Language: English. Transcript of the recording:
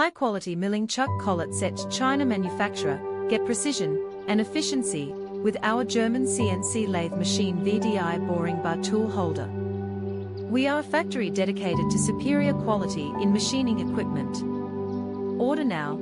High-quality milling chuck collet set China manufacturer, get precision and efficiency with our German CNC lathe machine VDI boring bar tool holder. We are a factory dedicated to superior quality in machining equipment. Order now